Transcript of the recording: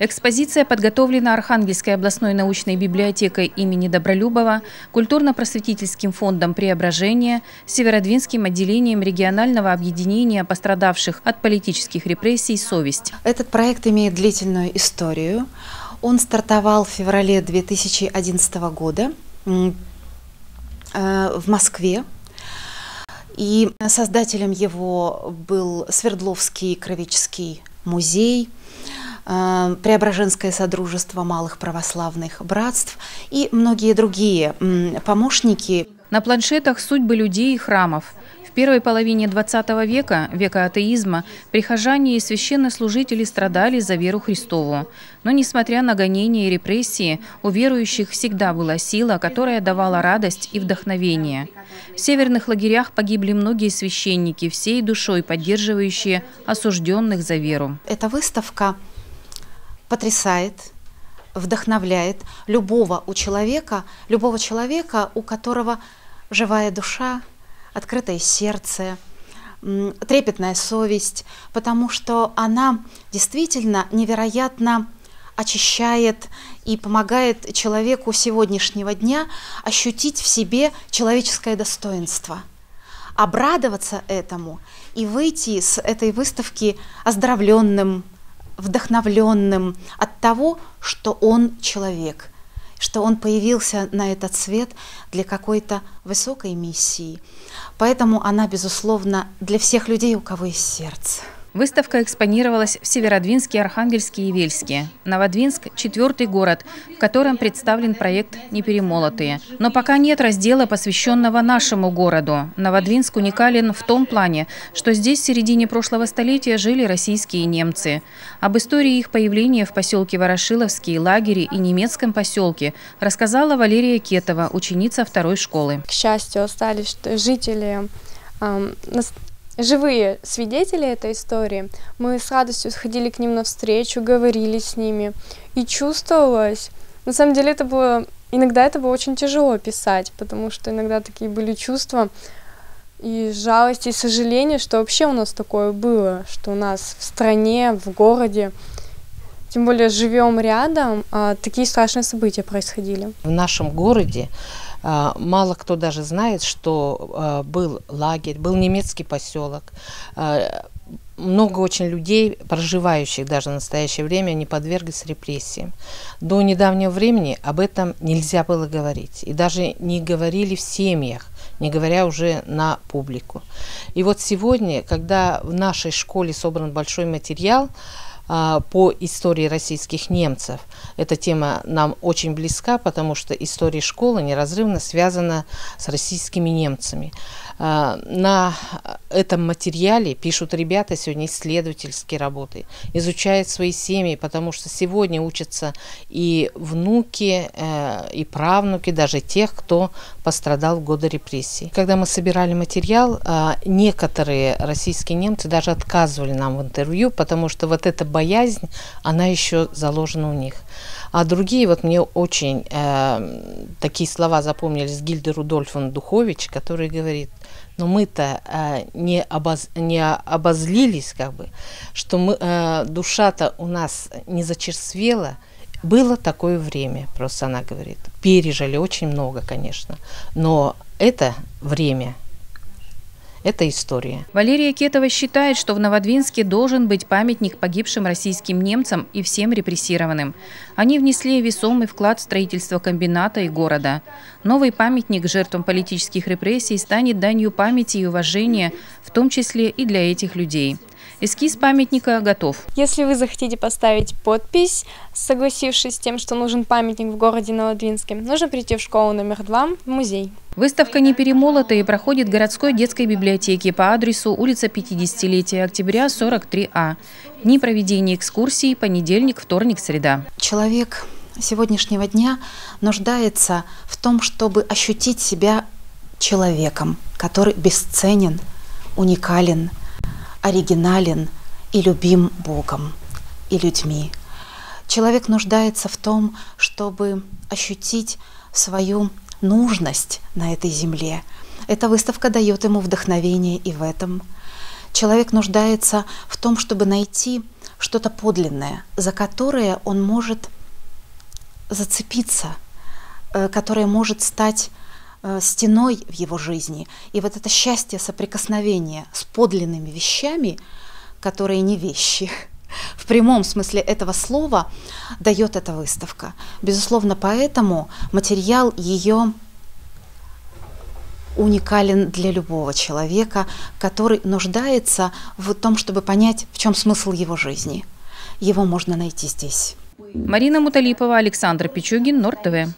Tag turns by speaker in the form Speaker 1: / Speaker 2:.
Speaker 1: Экспозиция подготовлена Архангельской областной научной библиотекой имени Добролюбова, культурно-просветительским фондом «Преображение», Северодвинским отделением регионального объединения пострадавших от политических репрессий «Совесть».
Speaker 2: Этот проект имеет длительную историю. Он стартовал в феврале 2011 года э, в Москве. И создателем его был Свердловский кровеческий музей – Преображенское Содружество малых православных братств и многие другие помощники.
Speaker 1: На планшетах судьбы людей и храмов. В первой половине XX века, века атеизма, прихожане и священнослужители страдали за веру Христову. Но, несмотря на гонения и репрессии, у верующих всегда была сила, которая давала радость и вдохновение. В северных лагерях погибли многие священники, всей душой поддерживающие осужденных за веру.
Speaker 2: Эта выставка потрясает, вдохновляет любого у человека, любого человека, у которого живая душа, открытое сердце, трепетная совесть, потому что она действительно невероятно очищает и помогает человеку сегодняшнего дня ощутить в себе человеческое достоинство, обрадоваться этому и выйти с этой выставки оздоровленным, вдохновленным от того, что он человек, что он появился на этот свет для какой-то высокой миссии. Поэтому она, безусловно, для всех людей, у кого есть сердце.
Speaker 1: Выставка экспонировалась в Северодвинске, Архангельске и Вельске. Новодвинск – четвертый город, в котором представлен проект «Неперемолотые». Но пока нет раздела, посвященного нашему городу. Новодвинск уникален в том плане, что здесь в середине прошлого столетия жили российские немцы. Об истории их появления в поселке Ворошиловский, лагере и немецком поселке рассказала Валерия Кетова, ученица второй школы.
Speaker 3: К счастью, остались жители живые свидетели этой истории. Мы с радостью сходили к ним навстречу, говорили с ними. И чувствовалось, на самом деле это было, иногда это было очень тяжело писать, потому что иногда такие были чувства и жалости, и сожаления, что вообще у нас такое было, что у нас в стране, в городе, тем более живем рядом, а такие страшные события происходили.
Speaker 4: В нашем городе а, мало кто даже знает, что а, был лагерь, был немецкий поселок. Много очень людей, проживающих даже в настоящее время, не подверглись репрессиям. До недавнего времени об этом нельзя было говорить. И даже не говорили в семьях, не говоря уже на публику. И вот сегодня, когда в нашей школе собран большой материал, по истории российских немцев. Эта тема нам очень близка, потому что история школы неразрывно связана с российскими немцами. А, на этом материале пишут ребята сегодня исследовательские работы, изучают свои семьи, потому что сегодня учатся и внуки, э, и правнуки, даже тех, кто пострадал в годы репрессий. Когда мы собирали материал, а, некоторые российские немцы даже отказывали нам в интервью, потому что вот эта боязнь, она еще заложена у них. А другие, вот мне очень э, такие слова запомнились Гильды Рудольфовны Духович, который говорит, но мы-то э, не, обоз, не обозлились, как бы, что мы, э, душа-то у нас не зачерствела, было такое время, просто она говорит. Пережили очень много, конечно, но это время – это история.
Speaker 1: Валерия Кетова считает, что в Новодвинске должен быть памятник погибшим российским немцам и всем репрессированным. Они внесли весомый вклад в строительство комбината и города. Новый памятник жертвам политических репрессий станет данью памяти и уважения, в том числе и для этих людей. Эскиз памятника готов.
Speaker 3: Если вы захотите поставить подпись, согласившись с тем, что нужен памятник в городе Новодвинске, нужно прийти в школу номер два в музей.
Speaker 1: Выставка «Не перемолотая» проходит в городской детской библиотеке по адресу улица 50-летия октября, 43А. Дни проведения экскурсий – понедельник, вторник, среда.
Speaker 2: Человек сегодняшнего дня нуждается в том, чтобы ощутить себя человеком, который бесценен, уникален – оригинален и любим Богом и людьми. Человек нуждается в том, чтобы ощутить свою нужность на этой земле. Эта выставка дает ему вдохновение и в этом. Человек нуждается в том, чтобы найти что-то подлинное, за которое он может зацепиться, э, которое может стать э, стеной в его жизни. И вот это счастье соприкосновения с подлинными вещами, которые не вещи, в прямом смысле этого слова дает эта выставка. Безусловно, поэтому материал ее уникален для любого человека, который нуждается в том, чтобы понять, в чем смысл его жизни. Его можно найти здесь.
Speaker 1: Марина Муталипова, Александр Пичугин, Норд ТВ.